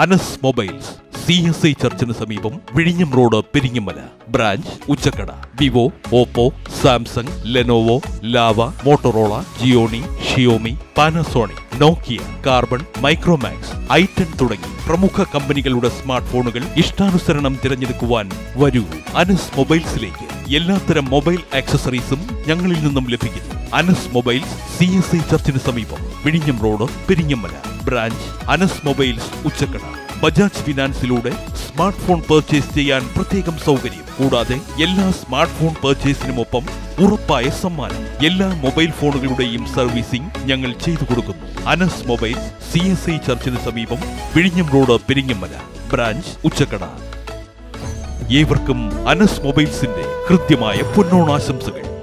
Anas mobiles C S I ചർച്ചിന് സമീപം വിഴിഞ്ഞം road Peringamala branch Uchakkada Vivo Oppo Samsung Lenovo Lava Motorola Gionee Xiaomi Panasonic Nokia Karbonn Micromax ഐറ്റൺ തുടങ്ങി പ്രമുഖ കമ്പനികളുടെ smart ഫോണുകൾ ഇഷ്ടാനുസരണം തിരഞ്ഞെടുക്കുവാൻ വരൂ. അനസ് മൊബൈൽസിലേക്ക് എല്ലാത്തരം മൊബൈൽ ആക്സസറീസും ഞങ്ങളിൽ നിന്നും ലഭിക്കുന്നു. Anas mobiles C S I ചർച്ചിന് സമീപം വിഴിഞ്ഞം road Peringamala. Branch Anas mobiles Uchakkada. Bajaj ഫിനാൻസിലൂടെ smart phone purchase ചെയ്യാൻ പ്രത്യേകം സൗകര്യം. കൂടാതെ എല്ലാ സ്മാർട്ട് ഫോൺ പർച്ചേസിനുമൊപ്പം ഉറപ്പായ സമ്മാനം. എല്ലാ മൊബൈൽ ഫോണുകളുടെയും സർവീസിംഗ് ഞങ്ങൾ ചെയ്തു കൊടുക്കുന്നു. Anas mobile C S I ചർച്ചിന് സമീപം വിഴിഞ്ഞം റോഡ് പെരിങ്ങമ്മല. ബ്രാഞ്ച് ഉച്ചക്കട. ഏവർക്കും അനസ് മൊബൈൽസിന്റെ കൃത്യമായ പൊന്നോണാശംസകൾ.